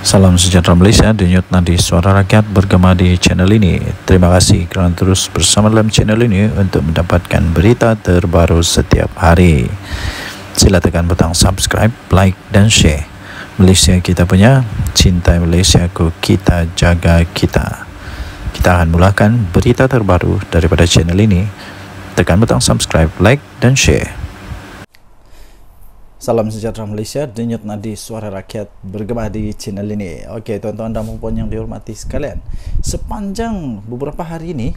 Salam sejahtera Malaysia, denyut nadi suara rakyat bergema di channel ini. Terima kasih kerana terus bersama dalam channel ini untuk mendapatkan berita terbaru setiap hari. Sila tekan butang subscribe, like dan share. Malaysia kita punya, cintai Malaysia ku kita jaga kita. Kita akan mulakan berita terbaru daripada channel ini. Tekan butang subscribe, like dan share. Salam sejahtera Malaysia, denyut nadi suara rakyat bergema di channel ini. Okey, tuan-tuan dan puan yang dihormati sekalian. Sepanjang beberapa hari ini,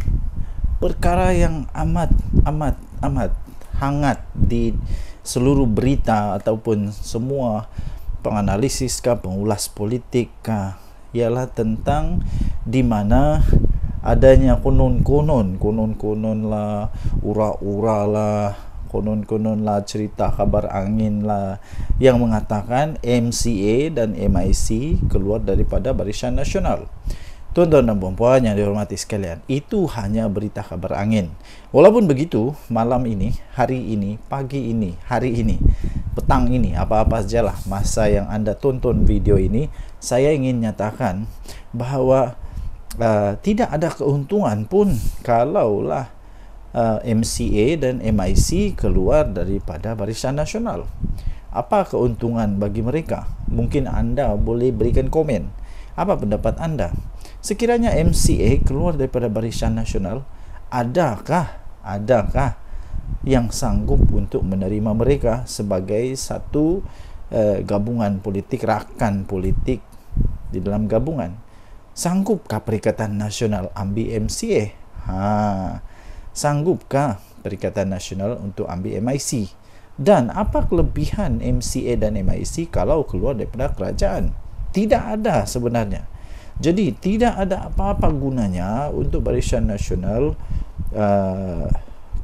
perkara yang amat amat amat hangat di seluruh berita ataupun semua penganalisis kah, pengulas politik kah, ialah tentang di mana adanya konon-konon, konon-konon lah, ura-ura lah, konon-konon lah cerita kabar angin lah yang mengatakan MCA dan MIC keluar daripada Barisan Nasional. Tuan-tuan dan puan-puan yang dihormati sekalian, itu hanya berita kabar angin. Walaupun begitu, malam ini, hari ini, pagi ini, hari ini, petang ini, apa-apa sajalah masa yang anda tonton video ini, saya ingin nyatakan bahawa uh, tidak ada keuntungan pun kalaulah uh, MCA dan MIC keluar daripada Barisan Nasional. Apa keuntungan bagi mereka? Mungkin anda boleh berikan komen. Apa pendapat anda? Sekiranya MCA keluar daripada Barisan Nasional, adakah adakah yang sanggup untuk menerima mereka sebagai satu uh, gabungan politik, rakan politik di dalam gabungan? Sanggupkah Perikatan Nasional ambil MCA? Ha, sanggupkah Perikatan Nasional untuk ambil MIC? Dan apa kelebihan MCA dan MIC kalau keluar daripada kerajaan? Tidak ada sebenarnya. Jadi tidak ada apa-apa gunanya untuk Barisan Nasional uh,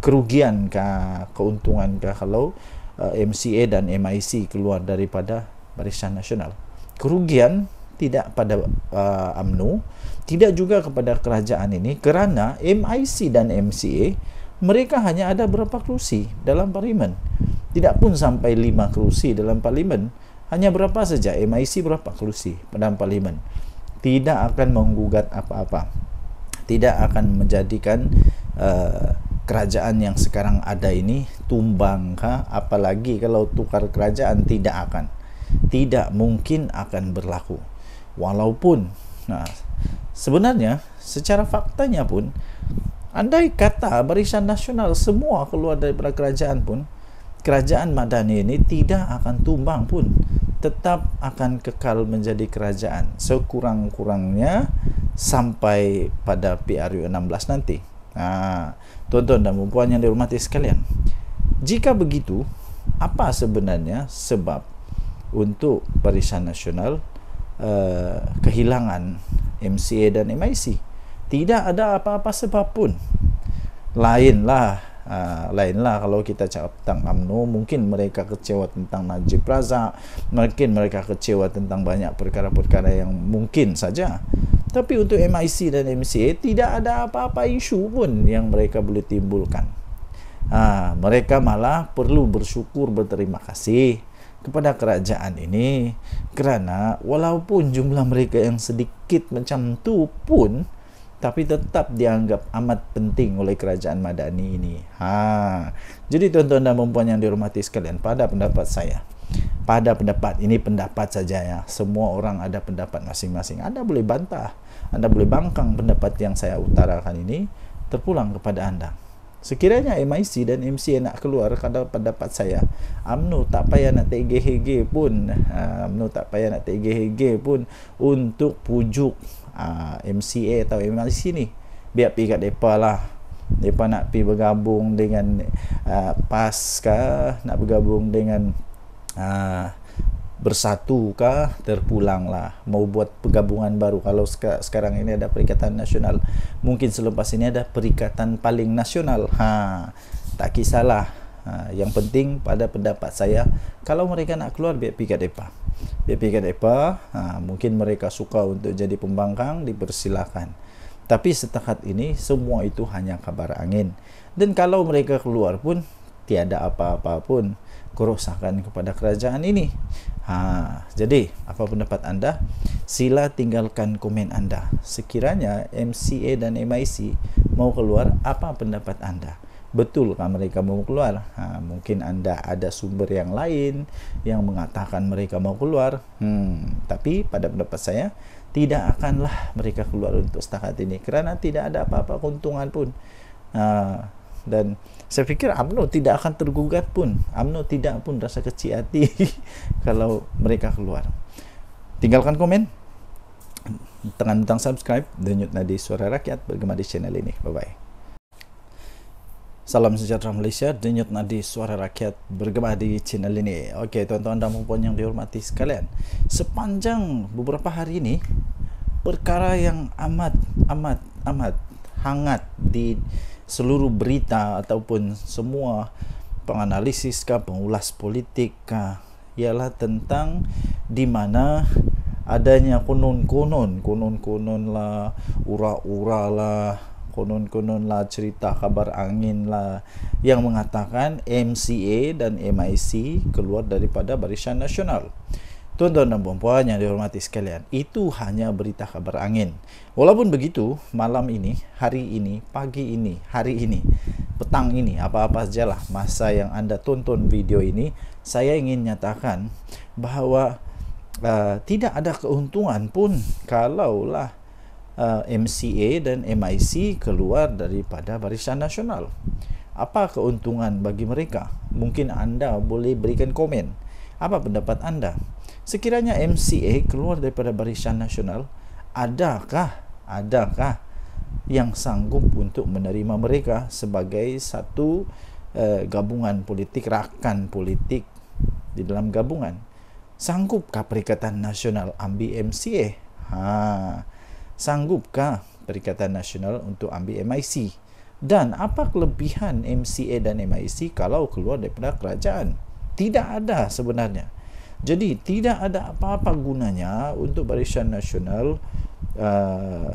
kerugian kah, keuntungan kah kalau uh, MCA dan MIC keluar daripada Barisan Nasional. Kerugian tidak pada uh, AMNO tidak juga kepada kerajaan ini kerana MIC dan MCA mereka hanya ada berapa kerusi dalam parlimen. Tidak pun sampai lima kerusi dalam parlimen. Hanya berapa saja MIC berapa kerusi dalam parlimen. Tidak akan menggugat apa-apa. Tidak akan menjadikan uh, kerajaan yang sekarang ada ini tumbang kah? apalagi kalau tukar kerajaan tidak akan. Tidak mungkin akan berlaku walaupun nah sebenarnya secara faktanya pun andai kata barisan nasional semua keluar daripada kerajaan pun kerajaan madani ini tidak akan tumbang pun tetap akan kekal menjadi kerajaan sekurang-kurangnya sampai pada PRU 16 nanti. Ha, tuan-tuan dan puan yang dihormati sekalian. Jika begitu, apa sebenarnya sebab untuk Barisan Nasional Uh, kehilangan MCA dan MIC tidak ada apa-apa sebab pun lainlah uh, lainlah kalau kita cakap tentang UMNO mungkin mereka kecewa tentang Najib Razak mungkin mereka kecewa tentang banyak perkara-perkara yang mungkin saja. Tapi untuk MIC dan MCA tidak ada apa-apa isu pun yang mereka boleh timbulkan. Ha, mereka malah perlu bersyukur berterima kasih kepada kerajaan ini kerana walaupun jumlah mereka yang sedikit macam tu pun tapi tetap dianggap amat penting oleh kerajaan Madani ini. Ha. Jadi tuan-tuan dan puan yang dihormati sekalian, pada pendapat saya, pada pendapat ini pendapat saja ya. Semua orang ada pendapat masing-masing. Anda boleh bantah, Anda boleh bangkang pendapat yang saya utarakan ini terpulang kepada Anda. Sekiranya MIC dan MCA nak keluar kalau pendapat saya. UMNO tak payah nak tegeh-hege pun. UMNO ah, tak payah nak tegeh-hege pun untuk pujuk uh, ah, MCA atau MIC ni. Biar pergi kat mereka lah. Mereka nak pergi bergabung dengan uh, PAS kah? Nak bergabung dengan uh, bersatu kah terpulang lah mau buat pergabungan baru. Kalau sekarang ini ada perikatan nasional mungkin selepas ini ada perikatan paling nasional. Ha tak kisahlah. Ha, yang penting pada pendapat saya kalau mereka nak keluar biar pergi kat depa. Biar pergi kat depa ha, mungkin mereka suka untuk jadi pembangkang dipersilakan. Tapi setakat ini semua itu hanya kabar angin. Dan kalau mereka keluar pun tiada apa-apa pun. Kerosakan kepada kerajaan ini. Ha, jadi apa pendapat anda? sila tinggalkan komen anda. Sekiranya MCA dan MIC mau keluar apa pendapat anda? Betulkah mereka mau keluar? Ha, mungkin anda ada sumber yang lain yang mengatakan mereka mau keluar. Hmm, tapi pada pendapat saya tidak akanlah mereka keluar untuk setakat ini kerana tidak ada apa-apa keuntungan pun. Ha, dan saya fikir UMNO tidak akan tergugat pun. UMNO tidak pun rasa kecil hati kalau mereka keluar. Tinggalkan komen. Tekan butang subscribe denyut nadi suara rakyat bergema di channel ini. Bye bye Salam sejahtera Malaysia, denyut nadi suara rakyat bergema di channel ini. Okey, tuan-tuan dan puan yang dihormati sekalian. Sepanjang beberapa hari ini, perkara yang amat, amat, amat hangat di seluruh berita ataupun semua penganalisis kah, pengulas politik kah, ialah tentang di mana adanya konon-konon, konon-konon lah, ura-ura lah, konon-konon lah cerita kabar angin lah yang mengatakan MCA dan MIC keluar daripada Barisan Nasional. Tuan-tuan dan puan yang dihormati sekalian, itu hanya berita kabar angin. Walaupun begitu, malam ini, hari ini, pagi ini, hari ini, petang ini, apa-apa sajalah masa yang anda tonton video ini, saya ingin nyatakan bahawa uh, tidak ada keuntungan pun kalaulah uh, MCA dan MIC keluar daripada Barisan Nasional. Apa keuntungan bagi mereka? Mungkin anda boleh berikan komen. Apa pendapat anda? Sekiranya MCA keluar daripada Barisan Nasional, adakah adakah yang sanggup untuk menerima mereka sebagai satu uh, gabungan politik, rakan politik di dalam gabungan? Sanggupkah Perikatan Nasional ambil MCA? Ha, sanggupkah Perikatan Nasional untuk ambil MIC? Dan apa kelebihan MCA dan MIC kalau keluar daripada kerajaan? Tidak ada sebenarnya. Jadi tidak ada apa-apa gunanya untuk Barisan Nasional uh,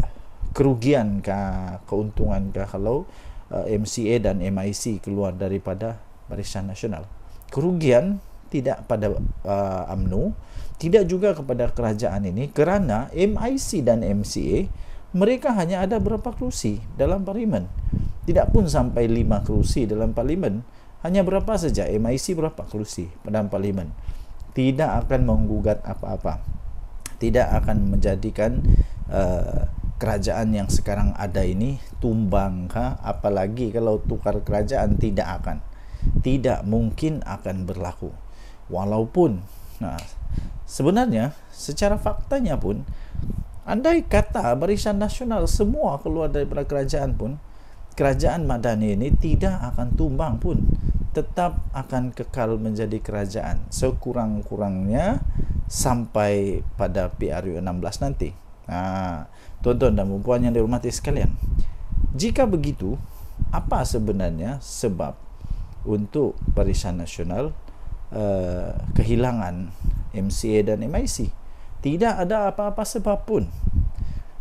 kerugian kah, keuntungan kah kalau uh, MCA dan MIC keluar daripada Barisan Nasional. Kerugian tidak pada uh, UMNO tidak juga kepada kerajaan ini kerana MIC dan MCA mereka hanya ada berapa kerusi dalam parlimen. Tidak pun sampai lima kerusi dalam parlimen. Hanya berapa saja MIC berapa kerusi dalam parlimen tidak akan menggugat apa-apa. Tidak akan menjadikan uh, kerajaan yang sekarang ada ini tumbang kah? Apalagi kalau tukar kerajaan tidak akan tidak mungkin akan berlaku. Walaupun nah, sebenarnya secara faktanya pun andai kata barisan nasional semua keluar daripada kerajaan pun kerajaan madani ini tidak akan tumbang pun tetap akan kekal menjadi kerajaan sekurang-kurangnya sampai pada PRU 16 nanti. Nah, tuan-tuan dan puan yang dihormati sekalian. Jika begitu, apa sebenarnya sebab untuk Barisan Nasional uh, kehilangan MCA dan MIC tidak ada apa-apa sebab pun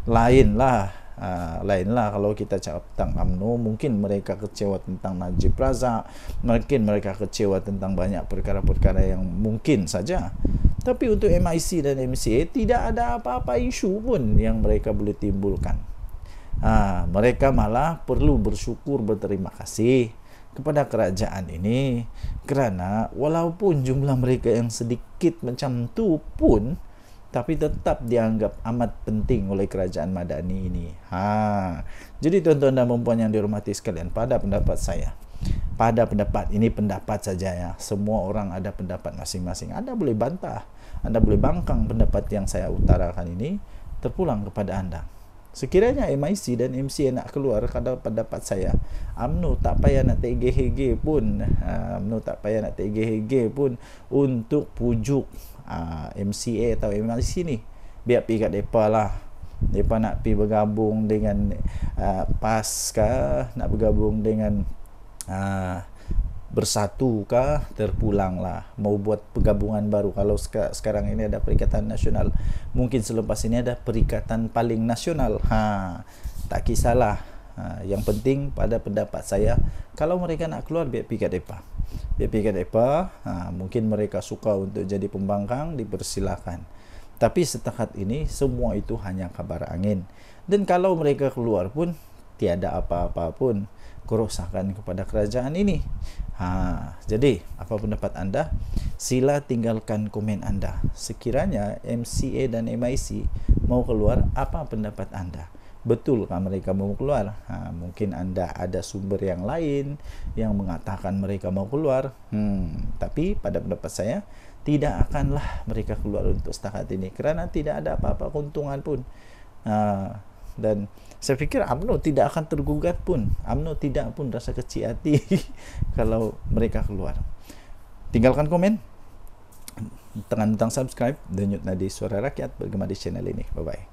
lainlah uh, lainlah kalau kita cakap tentang UMNO mungkin mereka kecewa tentang Najib Razak mungkin mereka kecewa tentang banyak perkara-perkara yang mungkin saja. Tapi untuk MIC dan MCA tidak ada apa-apa isu pun yang mereka boleh timbulkan. Ha, mereka malah perlu bersyukur berterima kasih kepada kerajaan ini kerana walaupun jumlah mereka yang sedikit macam tu pun tapi tetap dianggap amat penting oleh kerajaan Madani ini. Ha. Jadi tuan-tuan dan puan yang dihormati sekalian, pada pendapat saya, pada pendapat ini pendapat saja ya. Semua orang ada pendapat masing-masing. Anda boleh bantah, Anda boleh bangkang pendapat yang saya utarakan ini terpulang kepada Anda. Sekiranya MIC dan MCA nak keluar kada pendapat saya UMNO tak payah nak tegeh-hege pun UMNO tak payah nak tegeh-hege pun untuk pujuk uh, MCA atau MIC ni biar pergi kat mereka lah. Mereka nak pergi bergabung dengan uh, PAS nak bergabung dengan uh, bersatu kah terpulang lah. Mau buat pergabungan baru. Kalau sekarang ini ada perikatan nasional. Mungkin selepas ini ada perikatan paling nasional. Ha tak kisahlah ha, yang penting pada pendapat saya kalau mereka nak keluar biar pergi kat depa biar pergi kat depa ha, mungkin mereka suka untuk jadi pembangkang dipersilakan Tapi setakat ini semua itu hanya kabar angin. Dan kalau mereka keluar pun tiada apa-apa pun kerosakan kepada kerajaan ini. Ha, jadi apa pendapat anda? Sila tinggalkan komen anda. Sekiranya MCA dan MIC mau keluar, apa pendapat anda? Betulkah mereka mau keluar? Ha, mungkin anda ada sumber yang lain yang mengatakan mereka mau keluar. Hmm, tapi pada pendapat saya tidak akanlah mereka keluar untuk setakat ini kerana tidak ada apa-apa keuntungan pun. Ha, dan saya fikir UMNO tidak akan tergugat pun UMNO tidak pun rasa kecil hati kalau mereka keluar tinggalkan komen tekan butang subscribe denyut nadi suara rakyat bergema di channel ini bye bye